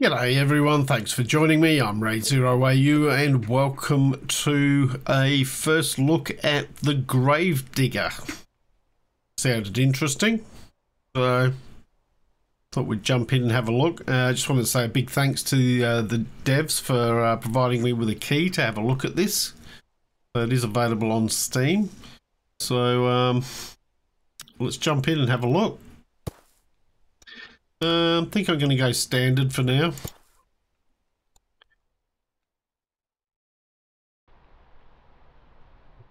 G'day everyone, thanks for joining me. I'm Raidzero AU and welcome to a first look at the Gravedigger. Sounded interesting, so thought we'd jump in and have a look. Uh, I uh, just wanted to say a big thanks to uh, the devs for uh, providing me with a key to have a look at this. So it is available on Steam. So um, let's jump in and have a look. Um, I think I'm going to go standard for now.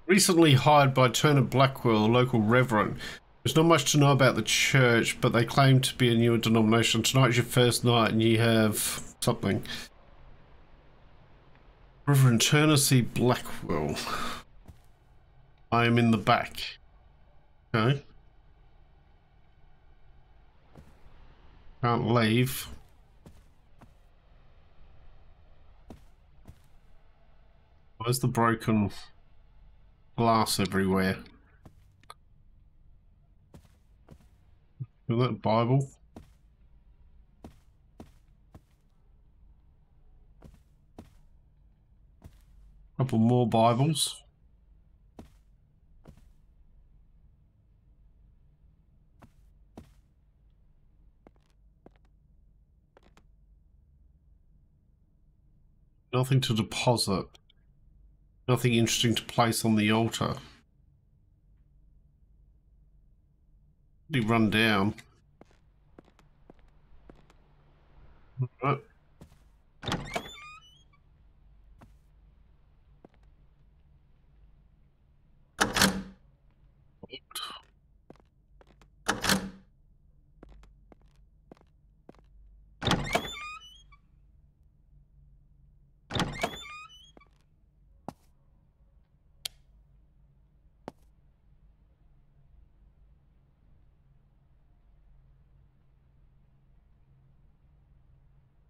Recently hired by Turner Blackwell, a local reverend. There's not much to know about the church, but they claim to be a newer denomination. Tonight's your first night and you have something. Reverend Turner C. Blackwell. I am in the back. Okay. Can't leave. Where's the broken glass everywhere? Is that Bible? Couple more Bibles. Nothing to deposit. Nothing interesting to place on the altar. Pretty run down.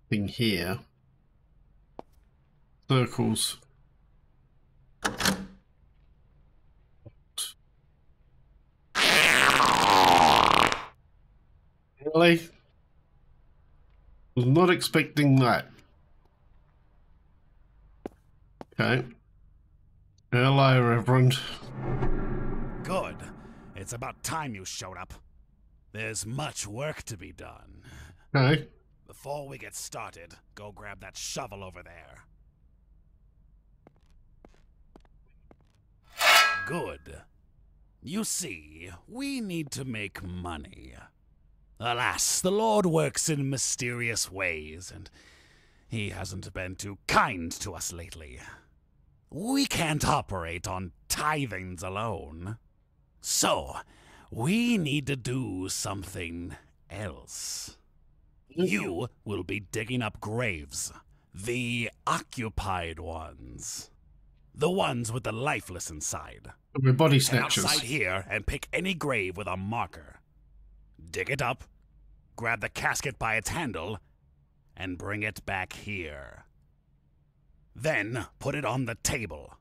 Thing here. Circles. Really? Was not expecting that. Okay. Hello, Reverend. Good. It's about time you showed up. There's much work to be done. Okay. Before we get started, go grab that shovel over there. Good. You see, we need to make money. Alas, the Lord works in mysterious ways, and he hasn't been too kind to us lately. We can't operate on tithings alone. So, we need to do something else. You will be digging up graves. The occupied ones. The ones with the lifeless inside. The body snatchers. outside here and pick any grave with a marker. Dig it up, grab the casket by its handle, and bring it back here. Then put it on the table.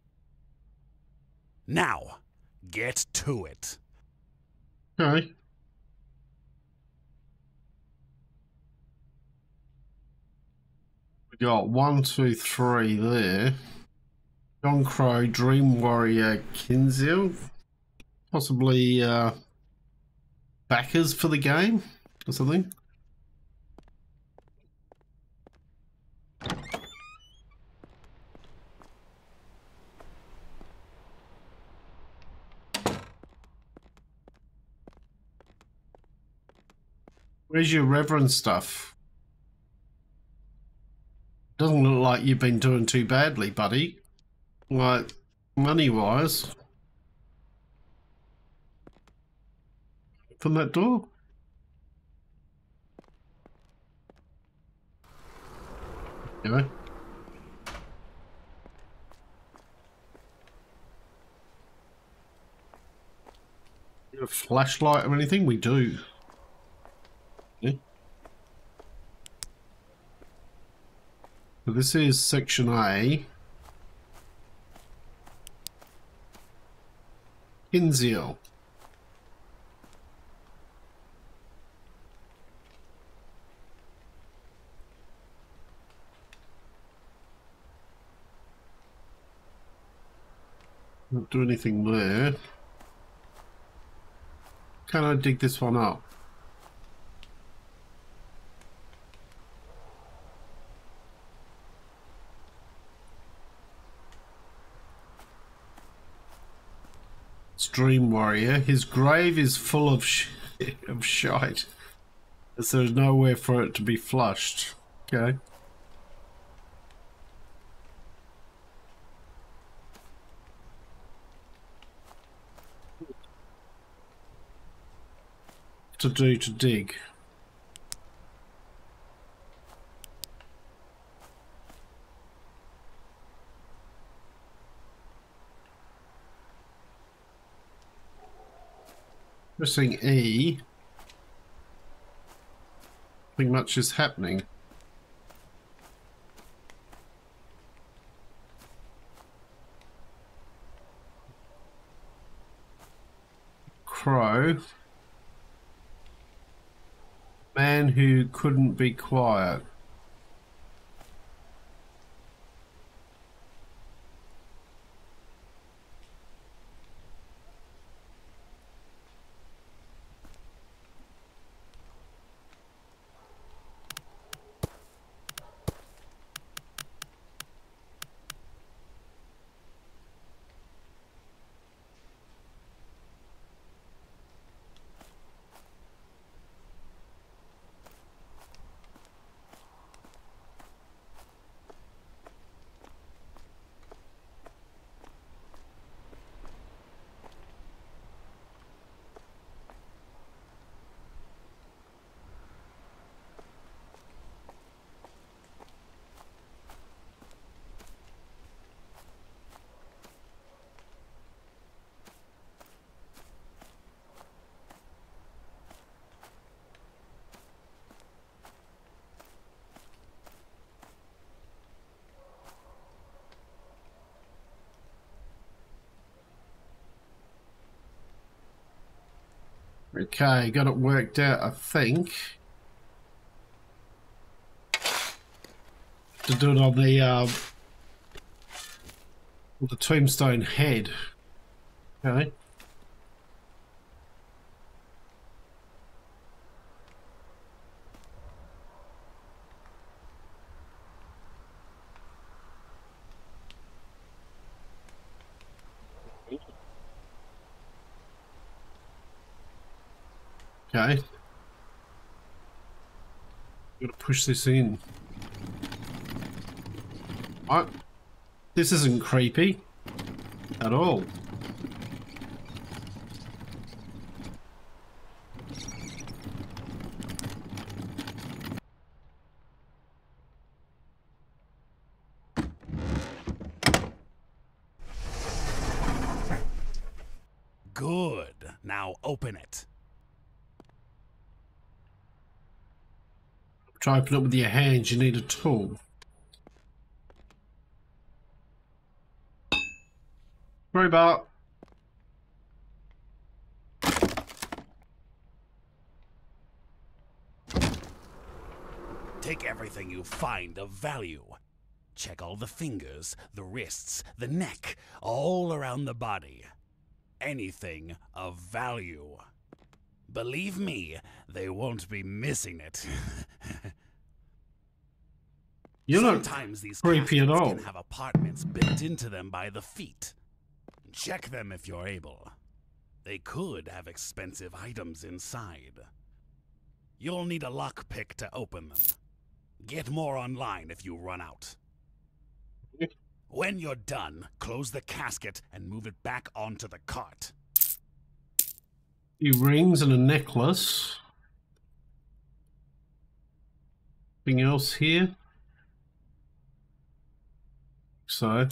Now, get to it. Okay. Got one, two, three there. John Crow, Dream Warrior, Kinzel. Possibly uh, backers for the game or something. Where's your reverend stuff? Doesn't look like you've been doing too badly, buddy. Like, money-wise. From that door? Anyway. A flashlight or anything? We do. So this is section A. Kinzio. Not do anything there. Can I dig this one up? Dream Warrior. His grave is full of, sh of shite. As there's nowhere for it to be flushed. Okay. To do to dig. Pressing E. Nothing much is happening. Crow. Man who couldn't be quiet. Okay, got it worked out, I think. To do it on the um, the tombstone head. Okay. Okay. Gotta push this in. What? This isn't creepy. At all. Good. Now open it. Try open it with your hands, you need a tool. Robot. Take everything you find of value. Check all the fingers, the wrists, the neck, all around the body. Anything of value. Believe me, they won't be missing it. You're not Sometimes these creepy at all. can have apartments built into them by the feet. Check them if you're able. They could have expensive items inside. You'll need a lockpick to open them. Get more online if you run out. When you're done, close the casket and move it back onto the cart. Few rings and a necklace. Anything else here? So.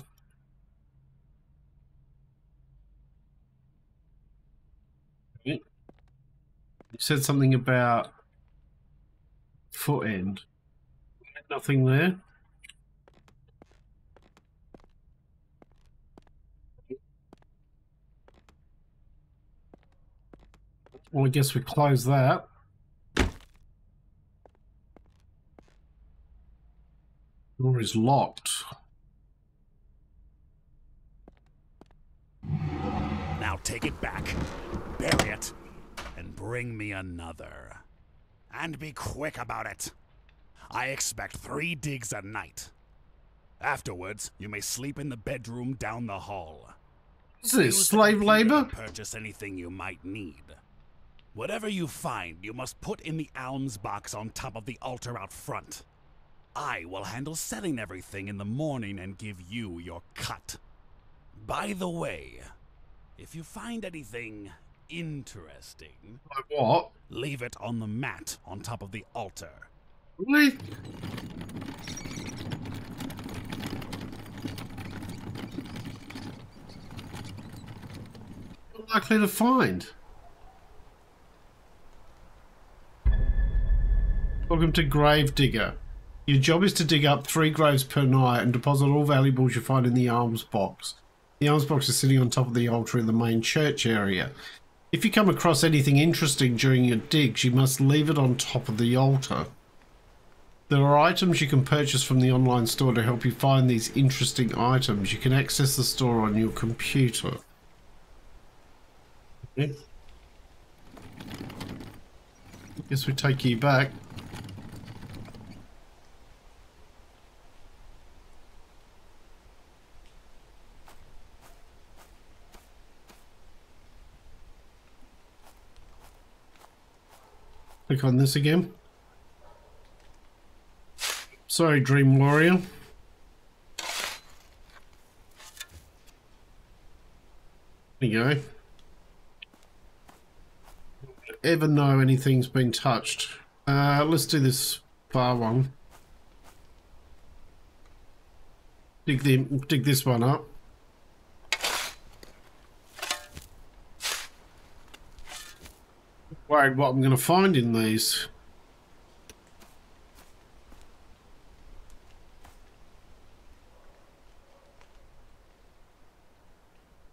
You said something about foot end. Nothing there. Well, I guess we close that. Door is locked. Now take it back, bury it, and bring me another. And be quick about it. I expect three digs a night. Afterwards, you may sleep in the bedroom down the hall. Is this slave labor? Purchase anything you might need. Whatever you find, you must put in the alms box on top of the altar out front. I will handle selling everything in the morning and give you your cut. By the way, if you find anything interesting, Like what? leave it on the mat on top of the altar. Really? Not likely to find. Welcome to Grave Digger. Your job is to dig up three graves per night and deposit all valuables you find in the alms box. The alms box is sitting on top of the altar in the main church area. If you come across anything interesting during your digs, you must leave it on top of the altar. There are items you can purchase from the online store to help you find these interesting items. You can access the store on your computer. Okay. Guess we take you back. Click on this again. Sorry, Dream Warrior. There you go. Ever know anything's been touched? Uh, let's do this far one. Dig the dig this one up. Worried what I'm going to find in these.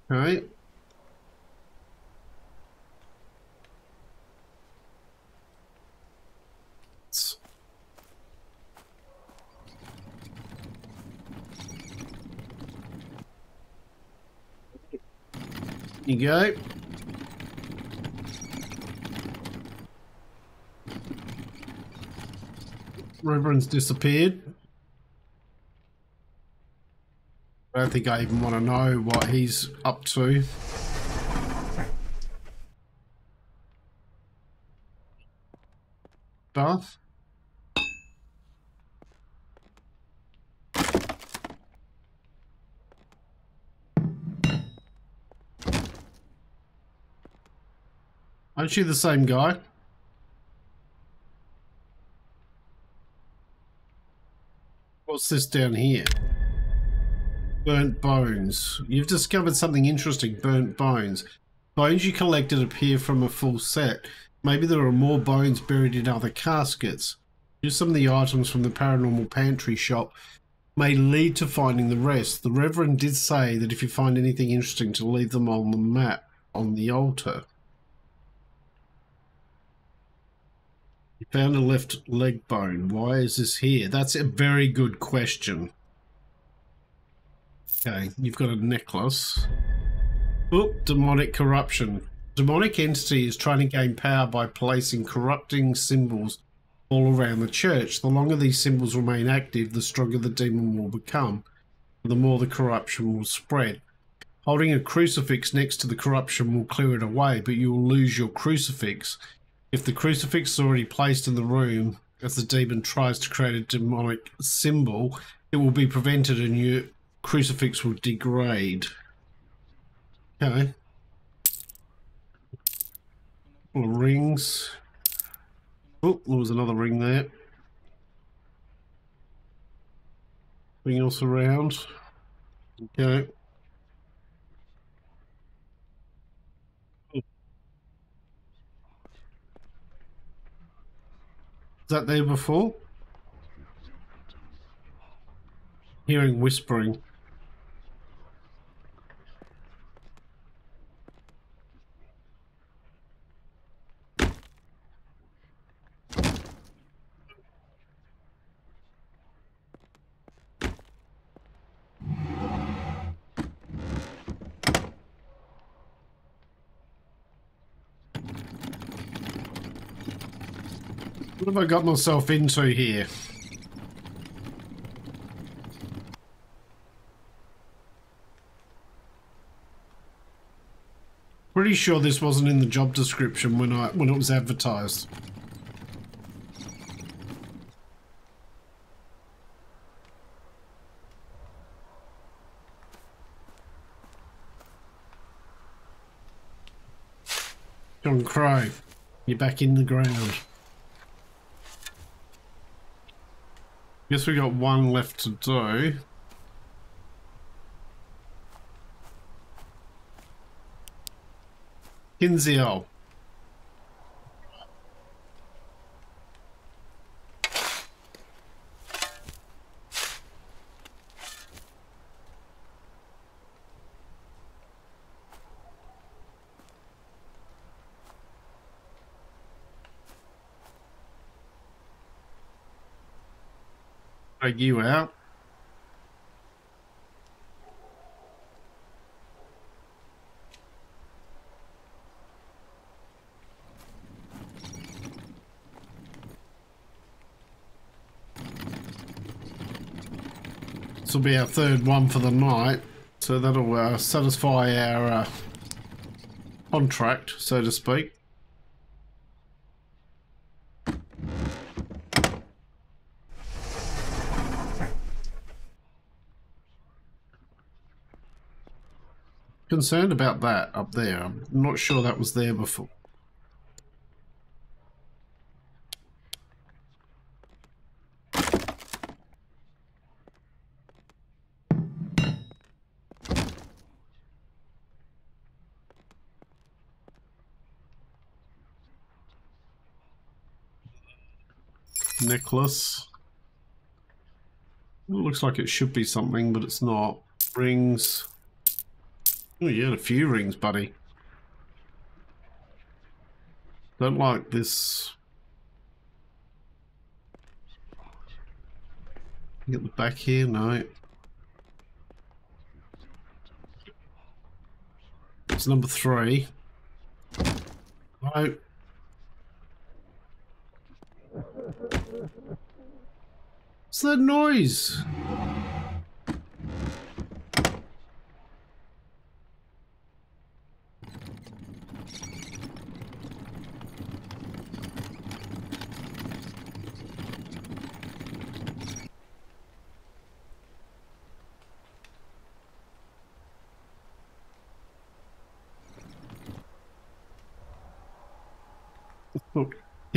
Right. You go. Reverend's disappeared. I don't think I even want to know what he's up to. Stuff. Aren't you the same guy? What's this down here? Burnt bones. You've discovered something interesting. Burnt bones. Bones you collected appear from a full set. Maybe there are more bones buried in other caskets. Use some of the items from the paranormal pantry shop may lead to finding the rest. The Reverend did say that if you find anything interesting to leave them on the map on the altar. You found a left leg bone. Why is this here? That's a very good question. Okay, you've got a necklace. Oh, demonic corruption. Demonic entity is trying to gain power by placing corrupting symbols all around the church. The longer these symbols remain active, the stronger the demon will become. The more the corruption will spread. Holding a crucifix next to the corruption will clear it away, but you will lose your crucifix. If the crucifix is already placed in the room, as the demon tries to create a demonic symbol, it will be prevented and your crucifix will degrade. Okay. Rings. Oh, there was another ring there. Anything else around? Okay. That there before? Hearing whispering. What have I got myself into here? Pretty sure this wasn't in the job description when I when it was advertised. John Crow, you're back in the ground. Guess we got one left to do. Kinzio. Drag you out. This will be our third one for the night, so that'll uh, satisfy our uh, contract, so to speak. Concerned about that up there. I'm not sure that was there before. necklace. It looks like it should be something, but it's not. Rings. Oh, you had a few rings, buddy. Don't like this. Get the back here? No. It's number three. No. What's that noise?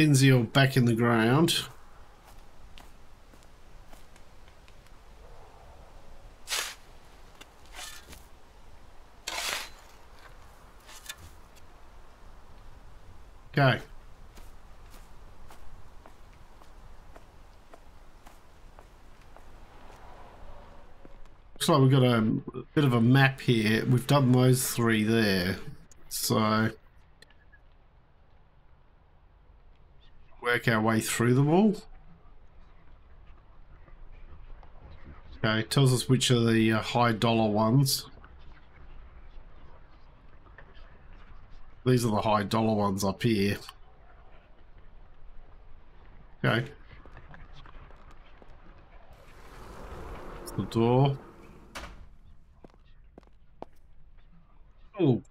Kinzio back in the ground. Okay. Looks like we've got a bit of a map here. We've done those three there. So... Work our way through the wall. Okay, tells us which are the uh, high dollar ones. These are the high dollar ones up here. Okay. The door. Oh.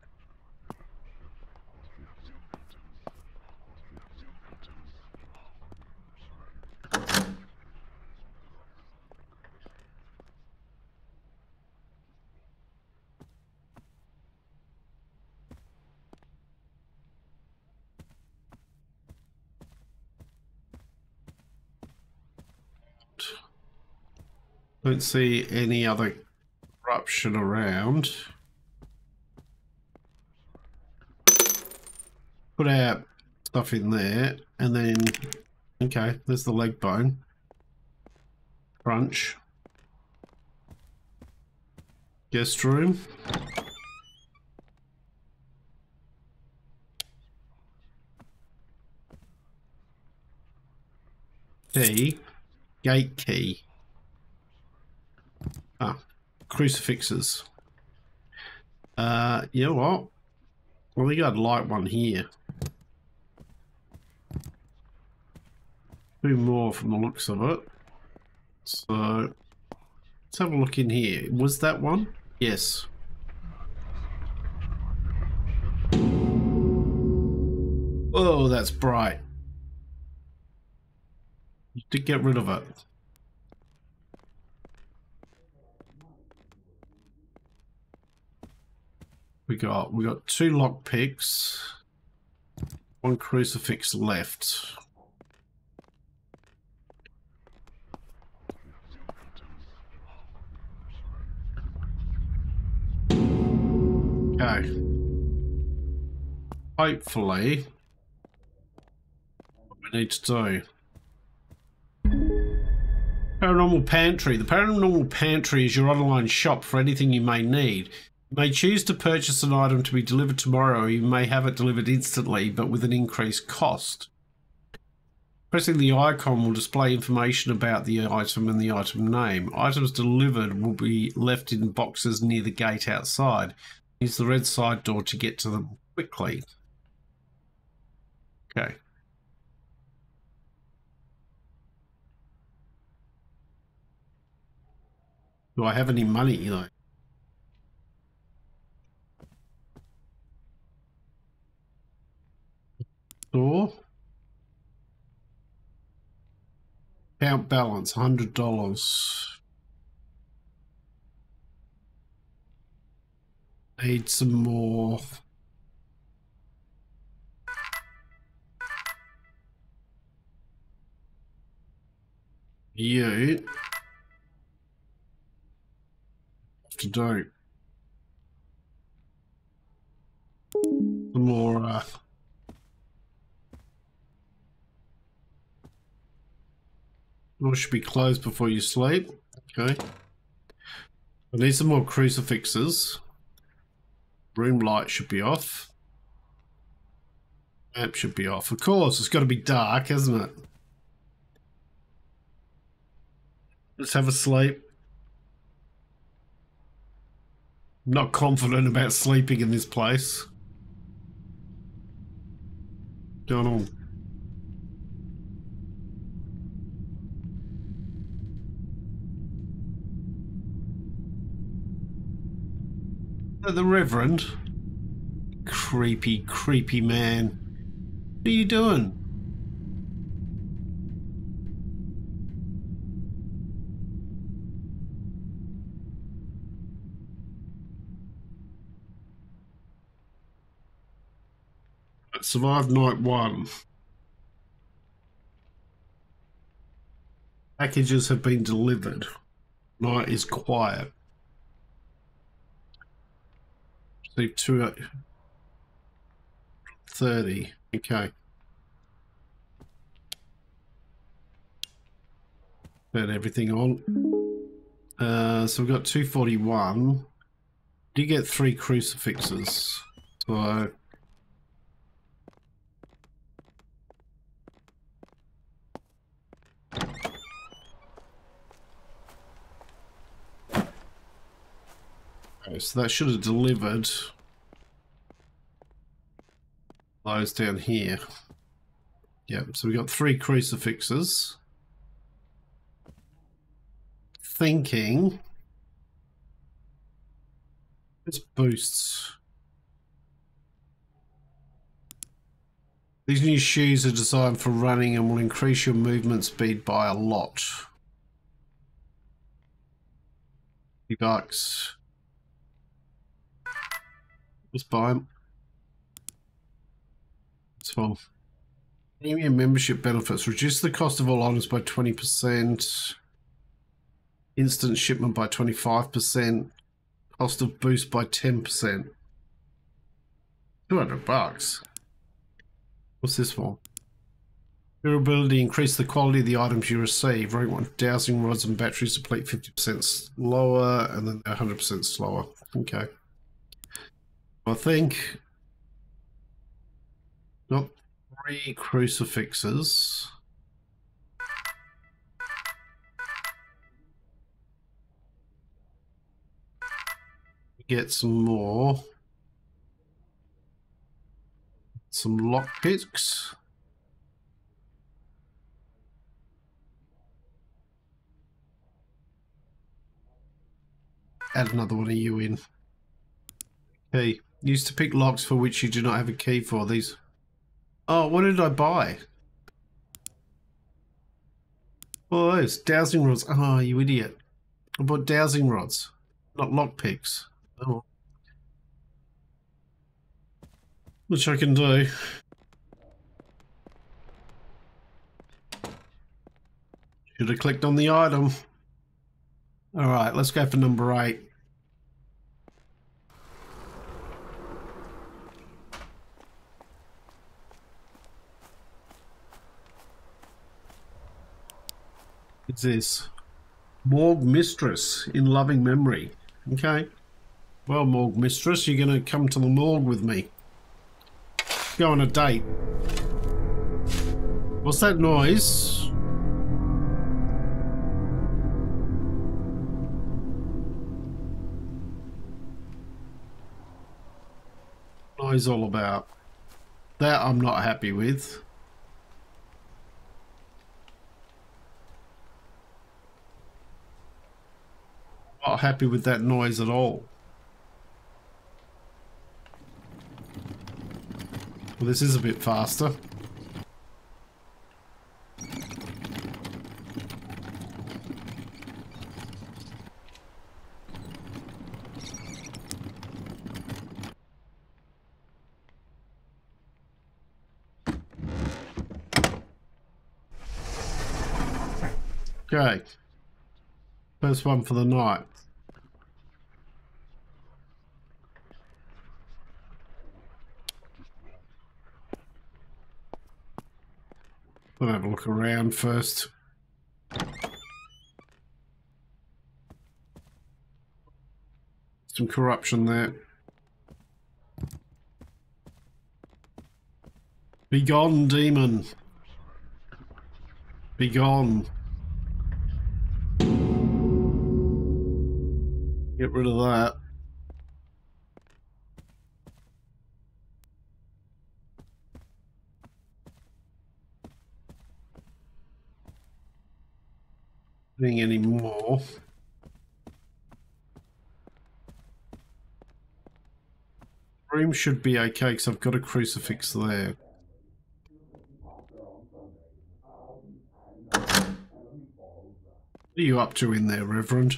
Don't see any other corruption around. Put our stuff in there and then, okay, there's the leg bone. Crunch. Guest room. Key. Gate key. Ah, crucifixes. Uh, you know what? We got a light one here. two more from the looks of it. So let's have a look in here. Was that one? Yes. Oh, that's bright. To get rid of it. We got we got two lock picks, one crucifix left. Okay. Hopefully, what we need to do. Paranormal Pantry. The Paranormal Pantry is your online shop for anything you may need. May choose to purchase an item to be delivered tomorrow, or you may have it delivered instantly, but with an increased cost. Pressing the icon will display information about the item and the item name. Items delivered will be left in boxes near the gate outside. Use the red side door to get to them quickly. Okay. Do I have any money though? Door. Account balance, hundred dollars. Need some more. You to do. Some more uh, Door should be closed before you sleep. Okay. I need some more crucifixes. Room light should be off. Lamp should be off. Of course, it's got to be dark, hasn't it? Let's have a sleep. I'm not confident about sleeping in this place. Going The Reverend. Creepy, creepy man. What are you doing? Survived night one. Packages have been delivered. Night is quiet. Sleep two 30. Okay. Turn everything on. Uh, so we've got 241. Do you get three crucifixes. So Okay, so that should have delivered those down here. Yep, so we got three crucifixes. Thinking. This boosts. These new shoes are designed for running and will increase your movement speed by a lot. 50 bucks. Buy them. It's fun. Premium membership benefits. Reduce the cost of all items by 20%. Instant shipment by 25%. Cost of boost by 10%. 200 bucks. What's this for? Durability, increase the quality of the items you receive. Right one, dowsing rods and batteries deplete 50% slower and then 100% slower. Okay. I think got three crucifixes. Get some more. Some lockpicks. Add another one of you in. Okay. Used to pick locks for which you do not have a key for. These. Oh, what did I buy? Oh, those dowsing rods. Oh, you idiot. I bought dowsing rods, not lock picks. Oh. Which I can do. Should have clicked on the item. Alright, let's go for number eight. It's this? Morgue Mistress in loving memory. Okay. Well, Morgue Mistress, you're going to come to the morgue with me. Go on a date. What's that noise? Noise all about. That I'm not happy with. Not happy with that noise at all. Well, this is a bit faster. Okay. First one for the night. I'll have a look around first. Some corruption there. Be gone, demon. Be gone. Get rid of that. Doing any more. Room should be okay because I've got a crucifix there. What are you up to in there, Reverend?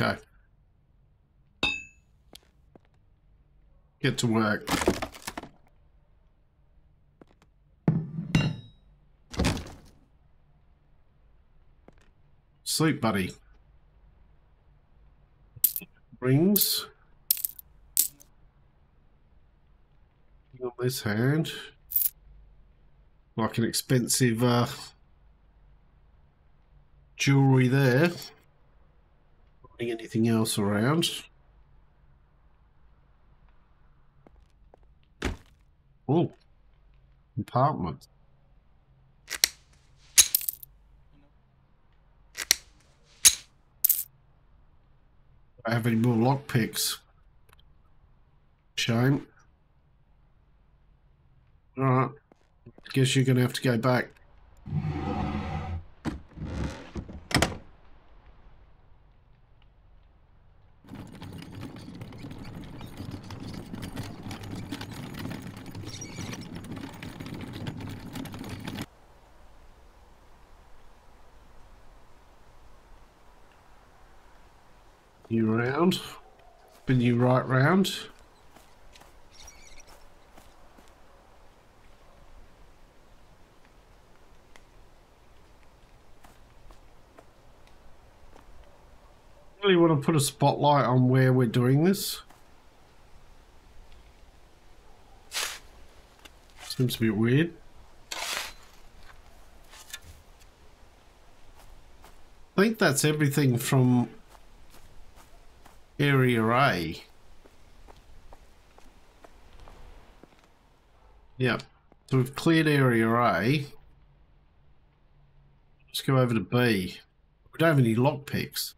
Okay. Get to work. Sleep, buddy. Rings. On this hand. Like an expensive uh, jewellery there. anything else around. Oh, compartment. I have any more lockpicks. Shame. Alright. Guess you're gonna have to go back. You round. Spin you right round. Really want to put a spotlight on where we're doing this. Seems a bit weird. I think that's everything from area A. Yep. So we've cleared area A. Let's go over to B. We don't have any lockpicks.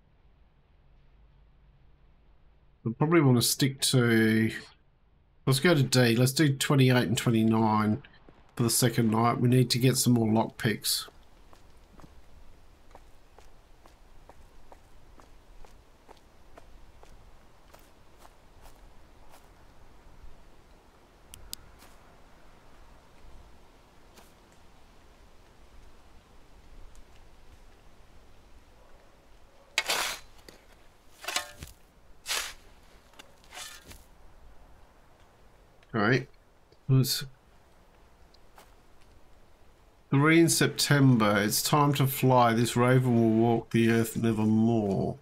We probably want to stick to... Let's go to D. Let's do 28 and 29 for the second night. We need to get some more lockpicks. Right. It's three in September. It's time to fly. This raven will walk the earth nevermore.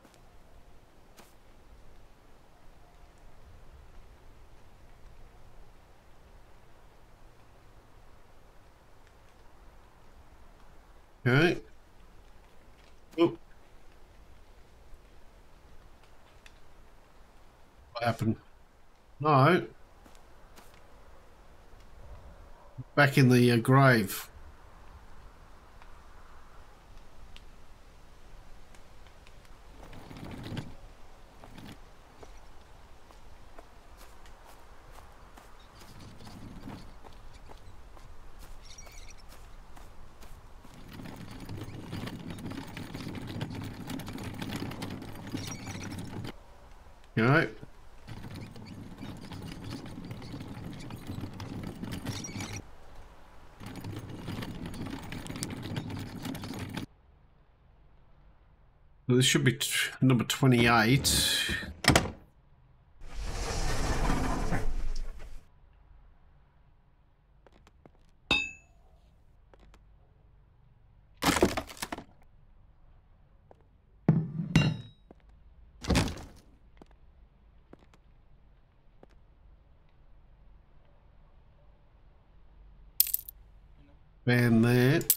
Okay. Oh. What happened? No. Back in the uh, grave. Right. This should be number 28. Ban that.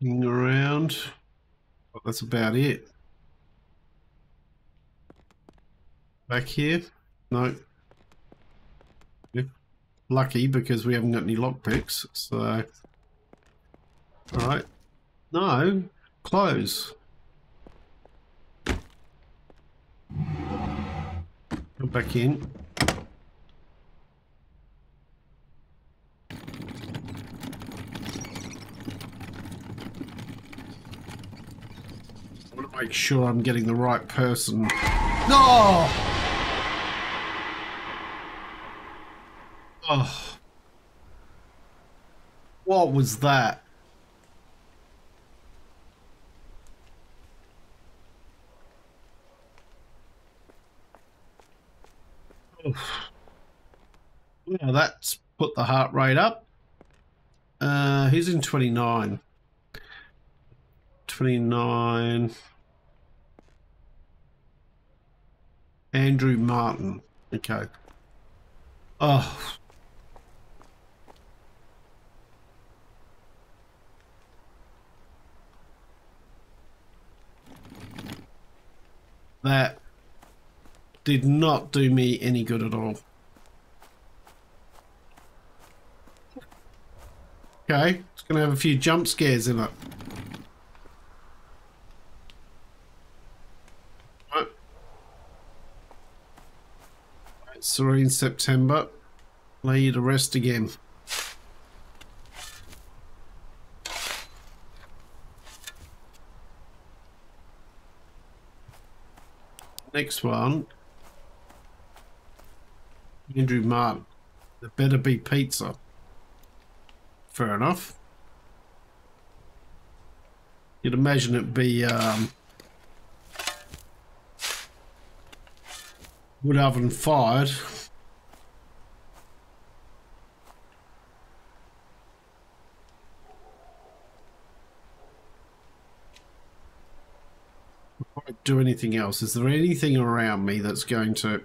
Looking around. But that's about it. Back here? No. Yep. Lucky because we haven't got any lockpicks, so. Alright. No. Close. Go back in. Make sure I'm getting the right person. No! Oh. What was that? Oof. Yeah, that's put the heart rate up. Uh, he's in 29. 29. Andrew Martin. Okay. Oh. That did not do me any good at all. Okay, it's going to have a few jump scares in it. Serene September. Lay you to rest again. Next one. Andrew Martin. There better be pizza. Fair enough. You'd imagine it'd be um, wood oven fired. Before I do anything else, is there anything around me that's going to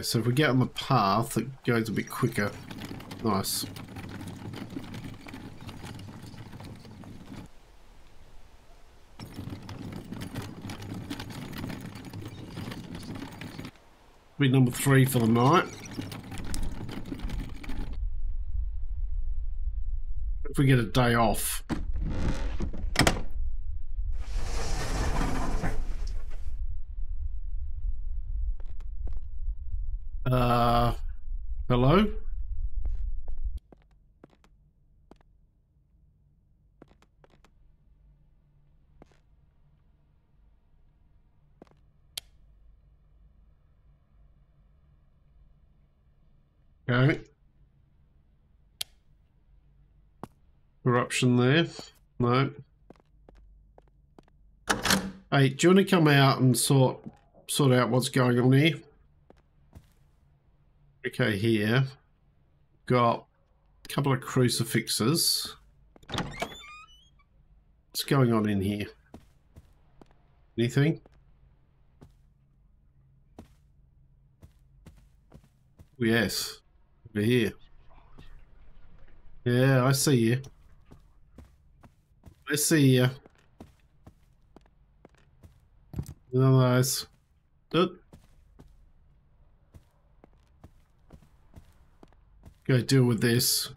Okay, so if we get on the path, it goes a bit quicker. Nice. Be number three for the night. If we get a day off. Uh, hello? Okay. Corruption there. No. Hey, do you want to come out and sort sort out what's going on here? Okay, here. Got a couple of crucifixes. What's going on in here? Anything? Yes. Over here. Yeah, I see you. I see you. Nice. Good. Go deal with this.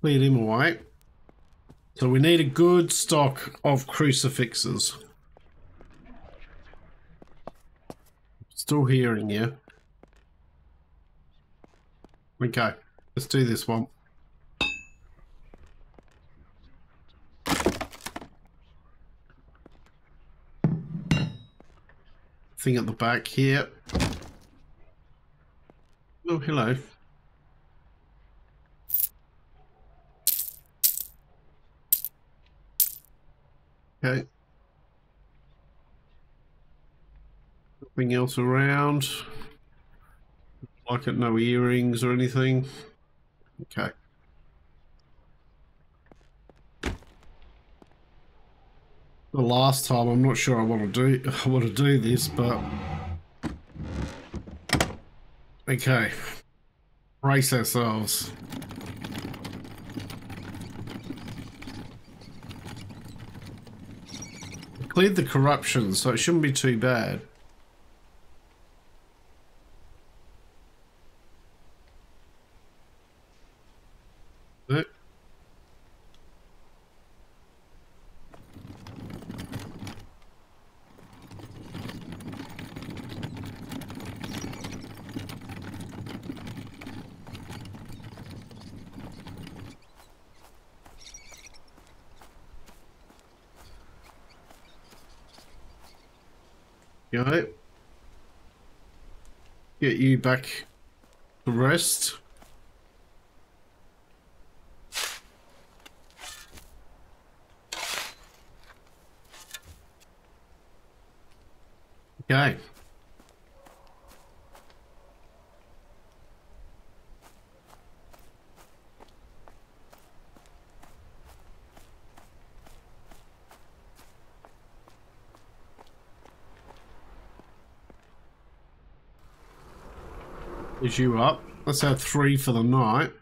Cleared him away. So we need a good stock of crucifixes. Still hearing you. Okay, let's do this one. Thing at the back here. Oh, hello. Okay. Nothing else around. Like it, no earrings or anything. Okay. The last time, I'm not sure I want to do I want to do this, but okay. Brace ourselves. Cleared the corruption, so it shouldn't be too bad. Go. Get you back to rest. Okay. Is you up? Let's have three for the night.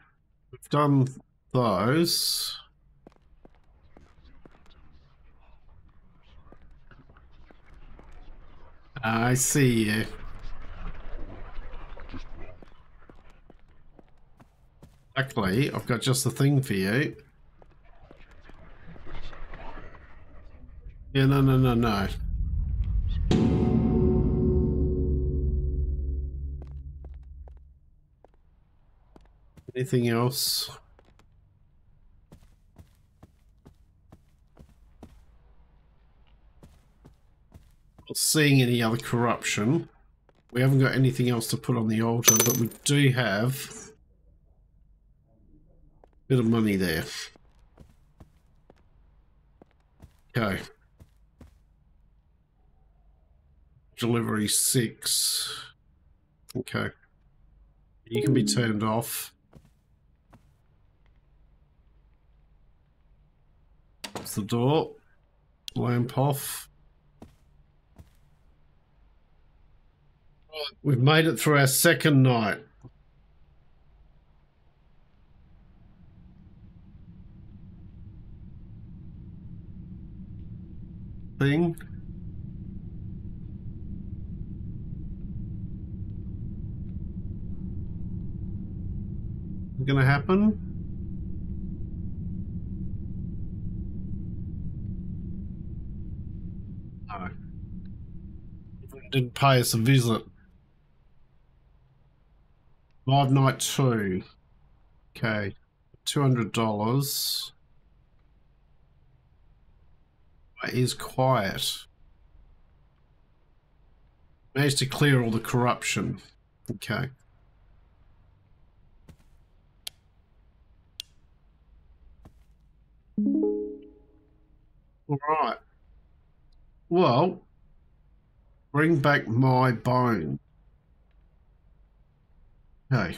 We've done those. I see you. Luckily, I've got just the thing for you. Yeah, no, no, no, no. Anything else? Not seeing any other corruption. We haven't got anything else to put on the altar, but we do have a bit of money there. Okay. Delivery six. Okay. You can be turned off. That's the door. Lamp off. We've made it through our second night. Thing. Gonna happen? No. Didn't pay us a visit. Live night two. Okay. $200 It is quiet. Managed to clear all the corruption. Okay. All right. Well, bring back my bone. Okay.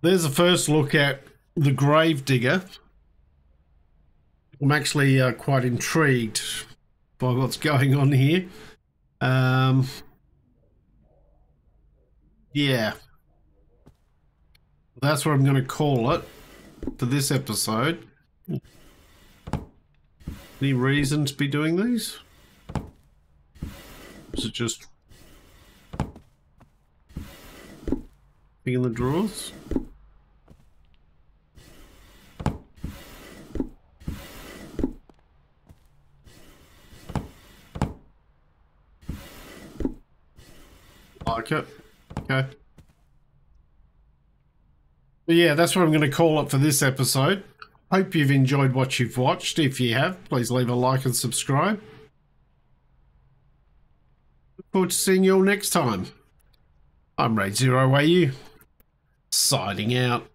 There's a first look at the Gravedigger. I'm actually uh, quite intrigued by what's going on here. Um, yeah. That's what I'm going to call it for this episode. Any reason to be doing these? Is it just thing in the drawers? Like it. Okay. But yeah, that's what I'm going to call it for this episode. Hope you've enjoyed what you've watched. If you have, please leave a like and subscribe. Look forward to seeing you all next time. I'm Raidzero AU, signing out.